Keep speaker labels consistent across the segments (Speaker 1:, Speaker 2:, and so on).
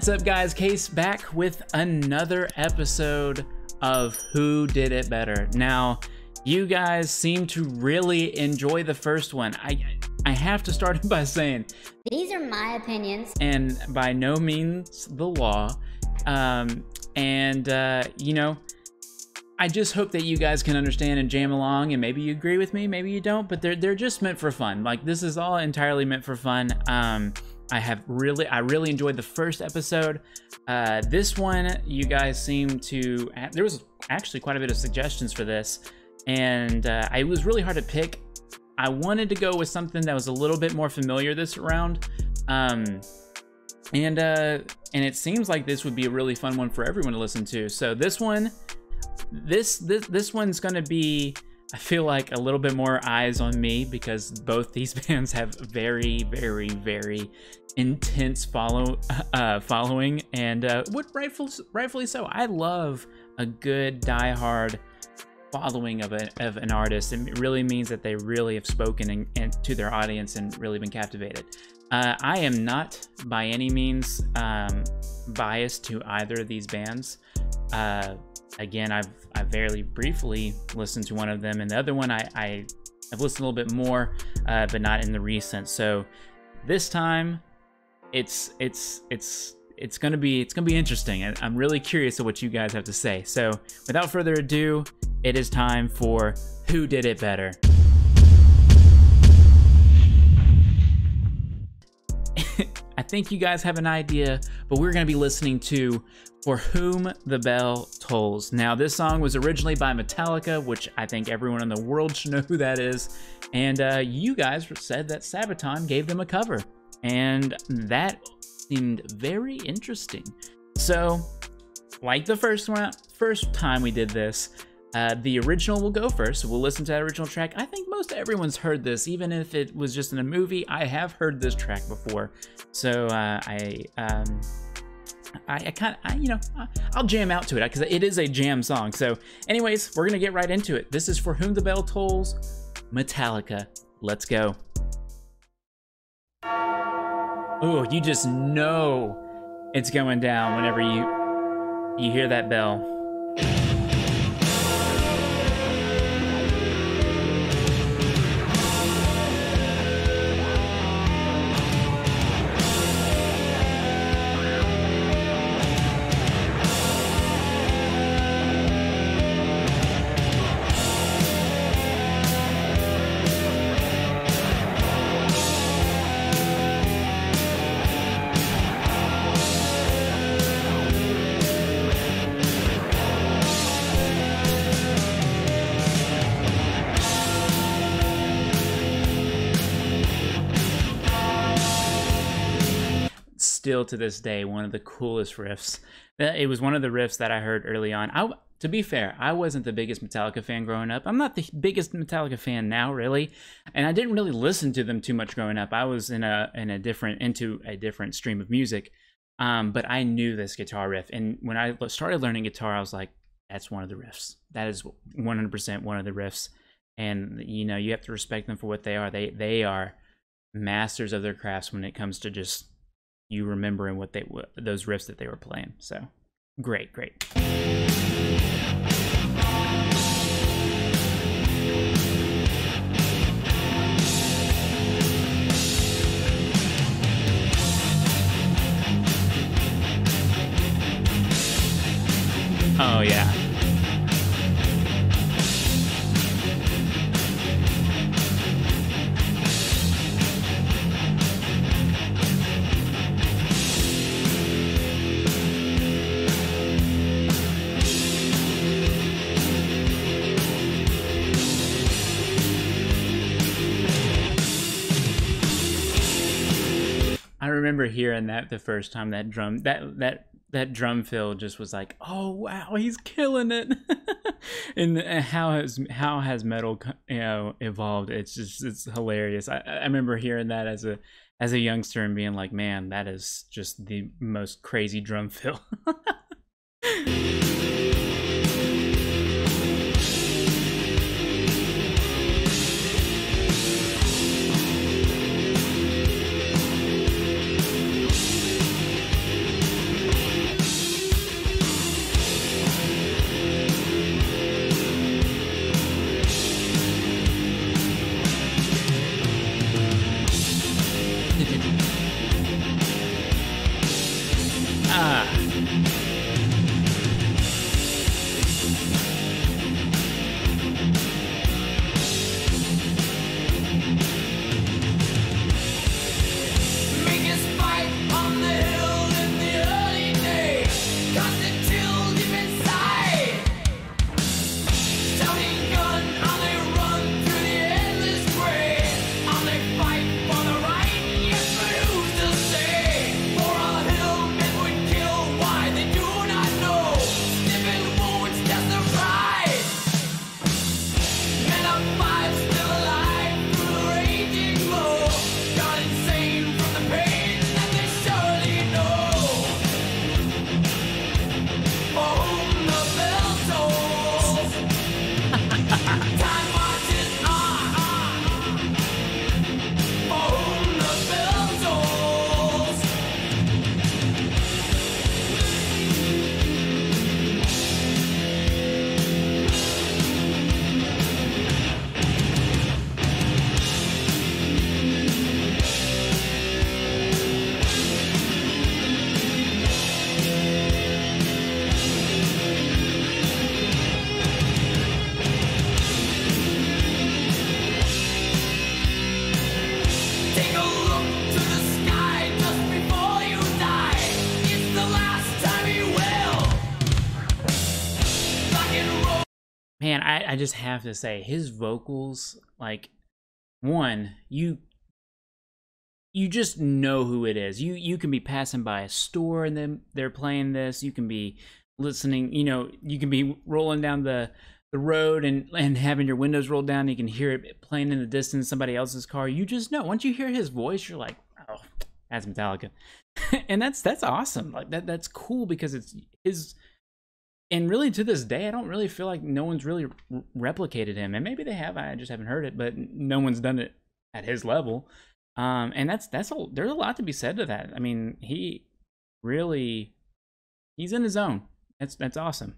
Speaker 1: What's up, guys? Case back with another episode of Who Did It Better. Now, you guys seem to really enjoy the first one. I I have to start by saying
Speaker 2: these are my opinions,
Speaker 1: and by no means the law. Um, and uh, you know, I just hope that you guys can understand and jam along, and maybe you agree with me, maybe you don't, but they're they're just meant for fun. Like this is all entirely meant for fun. Um, I have really, I really enjoyed the first episode. Uh, this one, you guys seem to. There was actually quite a bit of suggestions for this, and uh, it was really hard to pick. I wanted to go with something that was a little bit more familiar this round, um, and uh, and it seems like this would be a really fun one for everyone to listen to. So this one, this this this one's gonna be I feel like a little bit more eyes on me because both these bands have very, very, very intense follow uh, following, and uh, rightful, rightfully so. I love a good die-hard following of, a, of an artist. It really means that they really have spoken in, in, to their audience and really been captivated. Uh, I am not by any means um, biased to either of these bands. Uh, again, I've I very briefly listened to one of them, and the other one I, I have listened a little bit more, uh, but not in the recent. So this time, it's it's it's it's gonna be it's gonna be interesting. I'm really curious of what you guys have to say. So without further ado, it is time for who did it better. I think you guys have an idea, but we're going to be listening to For Whom the Bell Tolls. Now, this song was originally by Metallica, which I think everyone in the world should know who that is. And uh, you guys said that Sabaton gave them a cover, and that seemed very interesting. So, like the first one, first time we did this, uh, the original will go first. We'll listen to that original track. I think most everyone's heard this, even if it was just in a movie. I have heard this track before, so uh, I, um, I, I kind of, you know, I'll jam out to it because it is a jam song. So, anyways, we're gonna get right into it. This is for whom the bell tolls, Metallica. Let's go. Oh, you just know it's going down whenever you you hear that bell. Still to this day one of the coolest riffs. It was one of the riffs that I heard early on. I, to be fair, I wasn't the biggest Metallica fan growing up. I'm not the biggest Metallica fan now, really, and I didn't really listen to them too much growing up. I was in a in a different into a different stream of music, um, but I knew this guitar riff, and when I started learning guitar, I was like, "That's one of the riffs. That is 100% one of the riffs." And you know, you have to respect them for what they are. They they are masters of their crafts when it comes to just you remembering what they those riffs that they were playing. So great, great. Oh yeah. Remember hearing that the first time that drum that that that drum fill just was like, oh wow, he's killing it. and uh, how has how has metal you know evolved? It's just it's hilarious. I, I remember hearing that as a as a youngster and being like, man, that is just the most crazy drum fill. I, I just have to say his vocals, like one, you you just know who it is. You you can be passing by a store and then they're playing this. You can be listening, you know, you can be rolling down the the road and and having your windows rolled down. You can hear it playing in the distance, somebody else's car. You just know. Once you hear his voice, you're like, oh, that's Metallica, and that's that's awesome. Like that that's cool because it's his. And really, to this day, I don't really feel like no one's really r- replicated him. And maybe they have. I just haven't heard it, but no one's done it at his level. Um, and that's that's a there's a lot to be said to that. I mean, he really he's in his zone. That's that's awesome.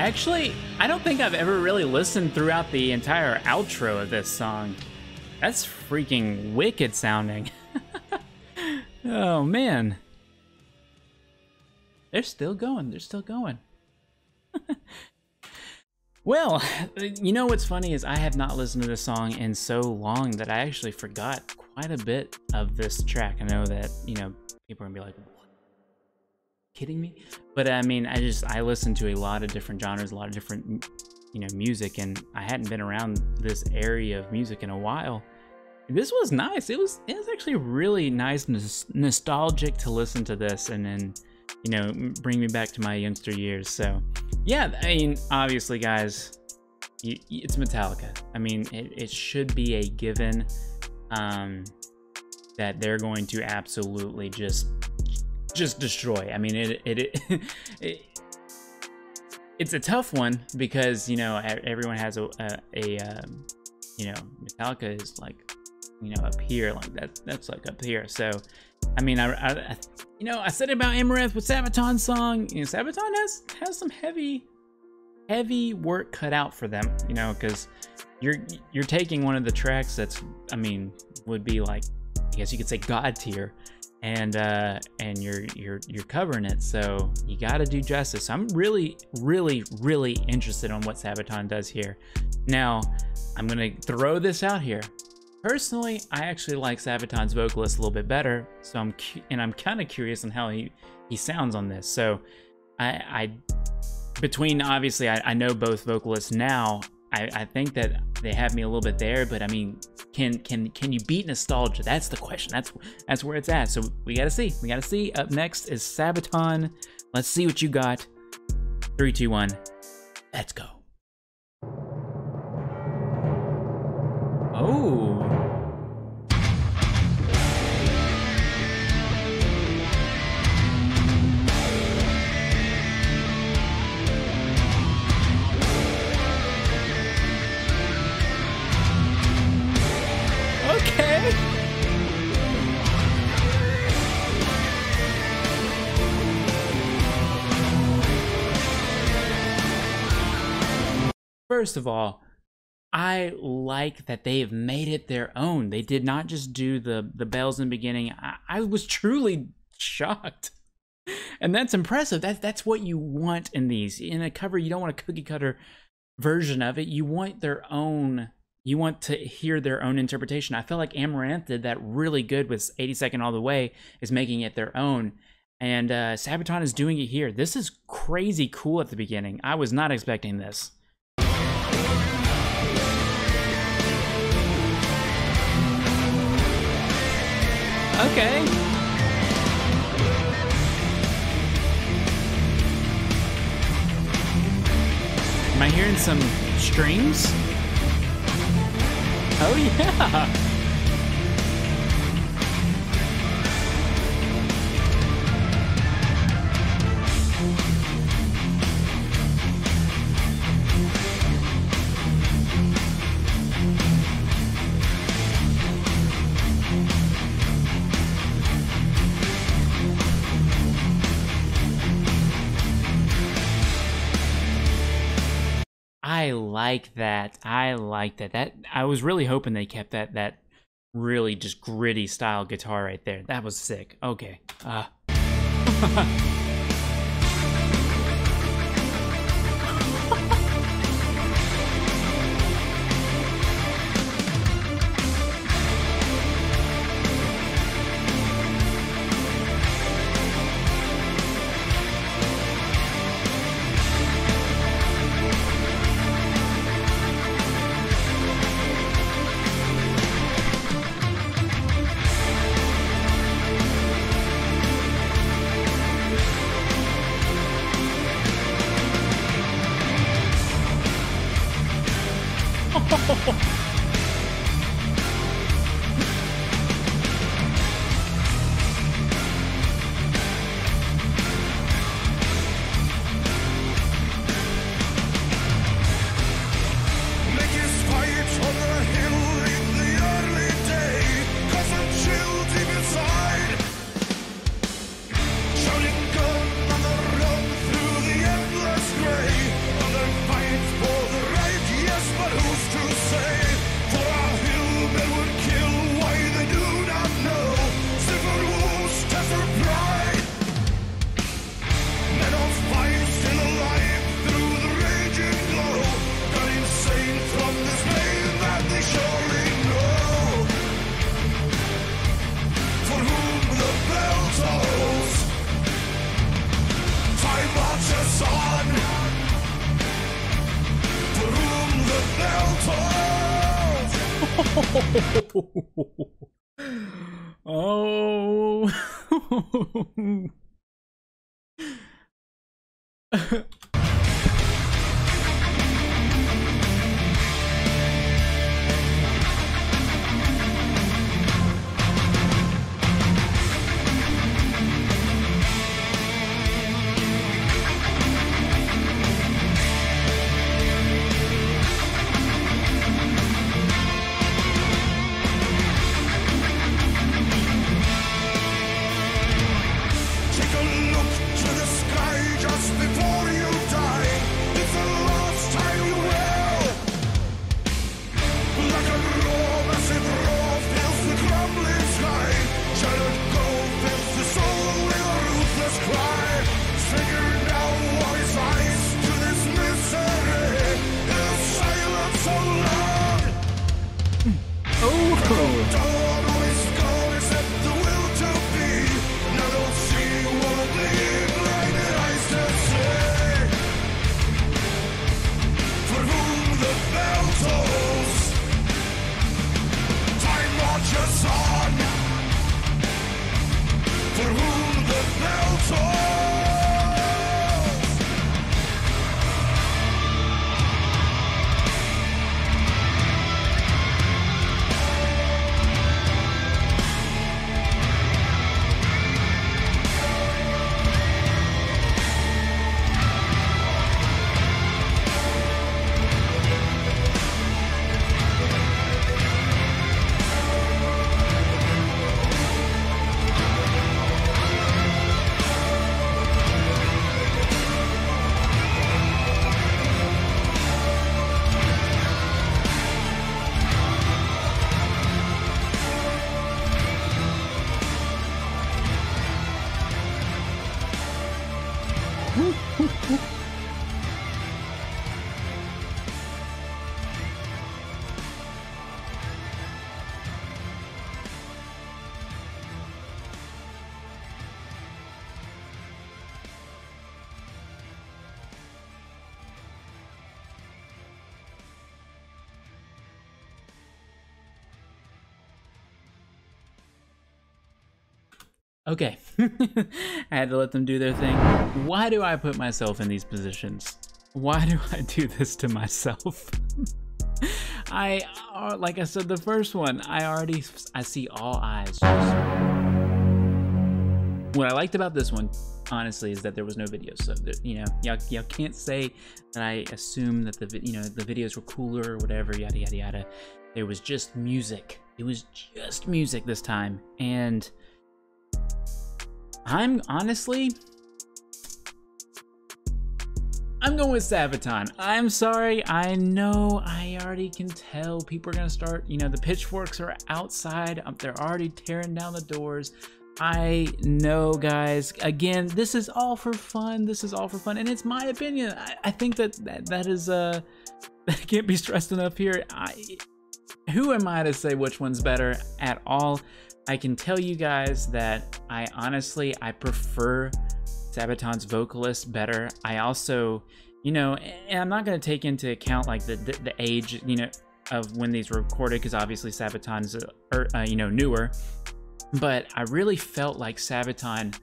Speaker 1: Actually, I don't think I've ever really listened throughout the entire outro of this song. That's freaking wicked sounding. oh man. They're still going. They're still going. well, uh, you know what's funny is I have not listened to this song in so long that I actually forgot quite a bit of this track. I know that, you know, people are gonna be like, kidding me? But I mean, I just I listen to a lot of different genres, a lot of different you know music, and I hadn't been around this area of music in a while. This was nice. It was it was actually really nice, nostalgic to listen to this, and then you know bring me back to my youngster years. So yeah, I mean, obviously, guys, it's Metallica. I mean, it, it should be a given um, that they're going to absolutely just just destroy. I mean, it it, it, it it's a tough one because you know everyone has a a, a um, you know Metallica is like you know up here like that that's like up here. So I mean I, I you know I said about Amaranthe with Sabaton's song. You know Sabaton has has some heavy heavy work cut out for them. You know because you're you're taking one of the tracks that's I mean would be like I guess you could say god tier and uh, and you're you're you're covering it, so you got to do justice. I'm really, really, really interested on what Sabaton does here. Now, I'm gonna throw this out here. Personally, I actually like Sabaton's vocalist a little bit better, so I'm and I'm kind of curious on how he he sounds on this. So, I, I between obviously I, I know both vocalists now. I, I think that they have me a little bit there, but I mean, can can can you beat nostalgia? That's the question. That's that's where it's at. So we gotta see. We gotta see. Up next is Sabaton. Let's see what you got. Three, two, one. Let's go. Oh. first of all, I like that they have made it their own. They did not just do the the bells in the beginning. I, I was truly shocked. And that's impressive. That's that's what you want in these. In a cover, you don't want a cookie cutter version of it. You want their own
Speaker 3: you want to hear their own interpretation. I feel like Amaranthe did that really good with 82nd All the Way, is making it their own. And uh, Sabaton is doing it here. This is crazy cool at the beginning. I was not expecting this. Okay. Am I hearing some strings? Oh yeah! I like that. I like that. That I was really hoping they kept that that really just gritty style guitar right there. That was sick. Okay. Uh. oh.
Speaker 1: Okay. I had to let them do their thing. Why do I put myself in these positions? Why do I do this to myself? I, uh, like I said, the first one, I already, I see all eyes. What I liked about this one, honestly, is that there was no video. So, you know, y'all, y'all can't say that I assume that the, you know, the videos were cooler or whatever, yada, yada, yada. There was just music. It was just music this time. And I'm honestly, I'm going with Sabaton. I'm sorry. I know I already can tell people are going to start, you know, the pitchforks are outside. Um, they're already tearing down the doors. I know, guys. Again, this is all for fun. This is all for fun. And it's my opinion. I, I think that, that that is, uh, that can't be stressed enough here. I, who am I to say which one's better at all? I can tell you guys that I honestly, I prefer Sabaton's vocalist better. I also, you know, and I'm not going to take into account like the, the, the age, you know, of when these were recorded because obviously Sabaton's, uh, uh, you know, newer. But I really felt like Sabaton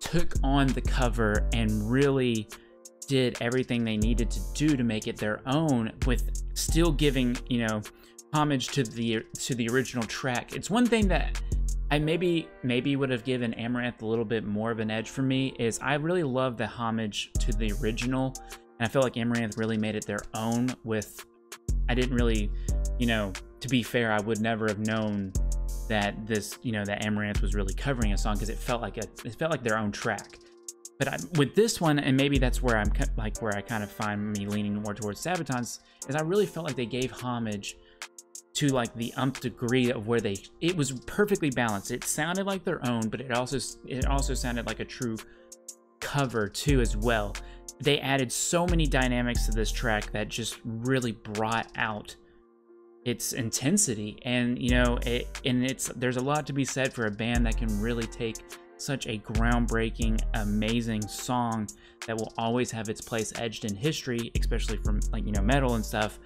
Speaker 1: took on the cover and really did everything they needed to do to make it their own with still giving, you know, homage to the to the original track. It's one thing that I maybe maybe would have given Amaranthe a little bit more of an edge for me is I really love the homage to the original and I feel like Amaranthe really made it their own with I didn't really, you know, to be fair, I would never have known that this, you know, that Amaranthe was really covering a song because it felt like a it felt like their own track. But I, with this one, and maybe that's where I'm like where I kind of find me leaning more towards Sabaton's, is I really felt like they gave homage to like the umph degree of where they it was perfectly balanced. It sounded like their own, but it also it also sounded like a true cover too as well. They added so many dynamics to this track that just really brought out its intensity and you know it and it's there's a lot to be said for a band that can really take such a groundbreaking amazing song that will always have its place edged in history especially from like you know metal and stuff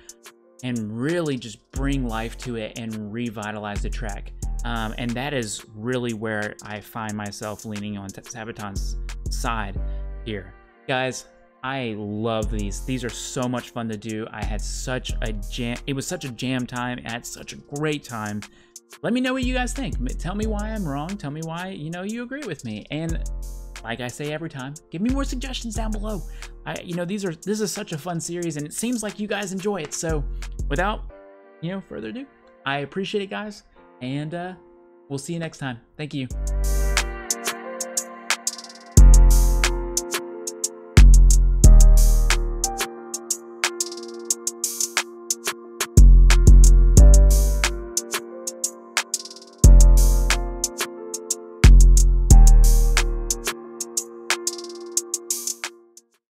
Speaker 1: and really just bring life to it and revitalize the track. Um, and that is really where I find myself leaning on Sabaton's side here. Guys, I love these. These are so much fun to do. I had such a jam. It was such a jam time. I had such a great time. Let me know what you guys think. Tell me why I'm wrong. Tell me why, you know, you agree with me. And like I say every time, give me more suggestions down below. I, you know, these are this is such a fun series, and it seems like you guys enjoy it. So, without, you know, further ado, I appreciate it, guys, and uh, we'll see you next time. Thank you.